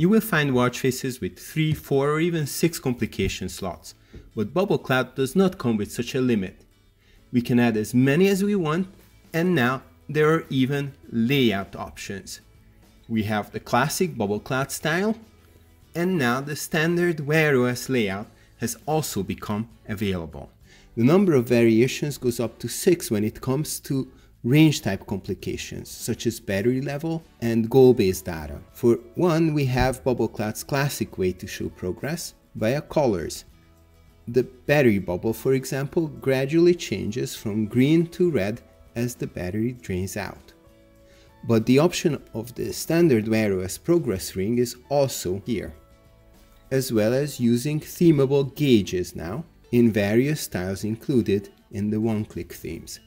You will find watch faces with 3, 4 or even 6 complication slots, but Bubble Cloud does not come with such a limit. We can add as many as we want and now there are even layout options. We have the classic Bubble Cloud style and now the standard Wear OS layout has also become available. The number of variations goes up to 6 when it comes to range type complications such as battery level and goal based data. For one, we have Bubble Cloud's classic way to show progress via colors. The battery bubble, for example, gradually changes from green to red as the battery drains out. But the option of the standard Wear OS progress ring is also here, as well as using themable gauges now in various styles included in the one-click themes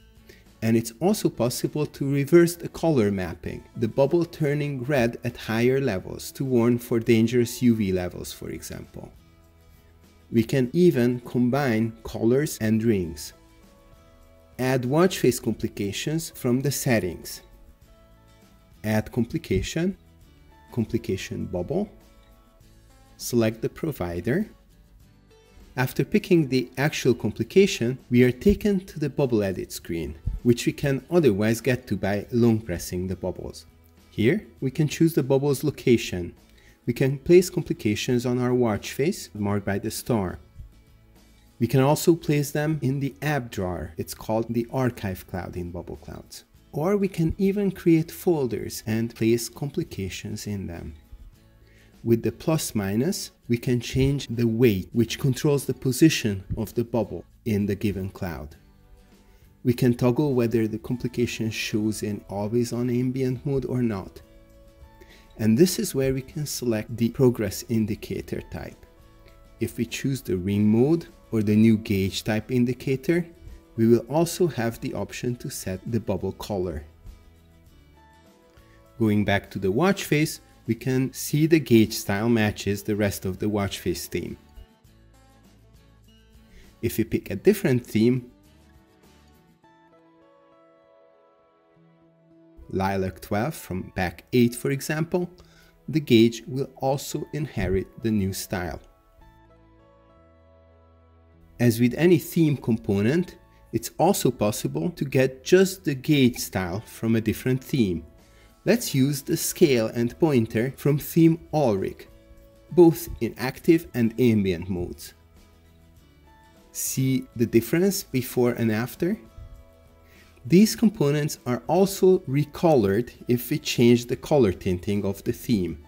and it's also possible to reverse the color mapping, the bubble turning red at higher levels to warn for dangerous UV levels for example. We can even combine colors and rings. Add watch face complications from the settings. Add complication, complication bubble, select the provider, after picking the actual complication, we are taken to the bubble edit screen, which we can otherwise get to by long pressing the bubbles. Here, we can choose the bubble's location. We can place complications on our watch face, marked by the star. We can also place them in the app drawer, it's called the archive cloud in Bubble Clouds. Or we can even create folders and place complications in them. With the plus minus, we can change the weight, which controls the position of the bubble in the given cloud. We can toggle whether the complication shows in always on ambient mode or not. And this is where we can select the progress indicator type. If we choose the ring mode or the new gauge type indicator, we will also have the option to set the bubble color. Going back to the watch face, we can see the gauge style matches the rest of the watch face theme. If we pick a different theme, Lilac 12 from pack 8 for example, the gauge will also inherit the new style. As with any theme component, it's also possible to get just the gauge style from a different theme. Let's use the scale and pointer from theme Ulrich, both in active and ambient modes. See the difference before and after? These components are also recolored if we change the color tinting of the theme.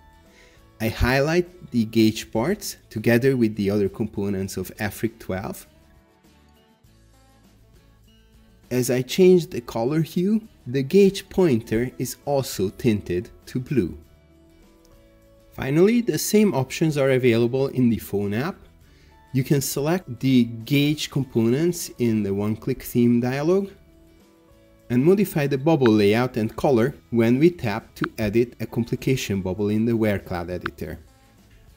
I highlight the gauge parts together with the other components of Afric 12 as I change the color hue, the gauge pointer is also tinted to blue. Finally, the same options are available in the phone app. You can select the gauge components in the one-click theme dialog and modify the bubble layout and color when we tap to edit a complication bubble in the Wear Cloud editor.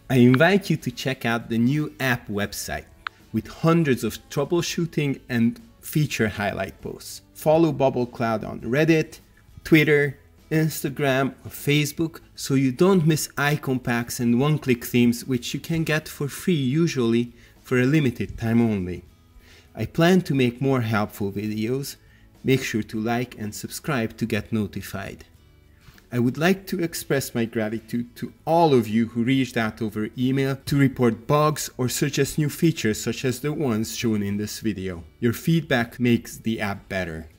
I invite you to check out the new app website with hundreds of troubleshooting and feature highlight posts. Follow Bubble Cloud on Reddit, Twitter, Instagram, or Facebook so you don't miss icon packs and one-click themes which you can get for free usually for a limited time only. I plan to make more helpful videos. Make sure to like and subscribe to get notified. I would like to express my gratitude to all of you who reached out over email to report bugs or suggest new features such as the ones shown in this video. Your feedback makes the app better.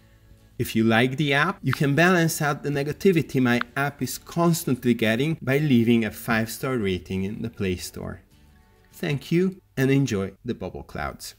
If you like the app, you can balance out the negativity my app is constantly getting by leaving a 5-star rating in the Play Store. Thank you and enjoy the bubble clouds.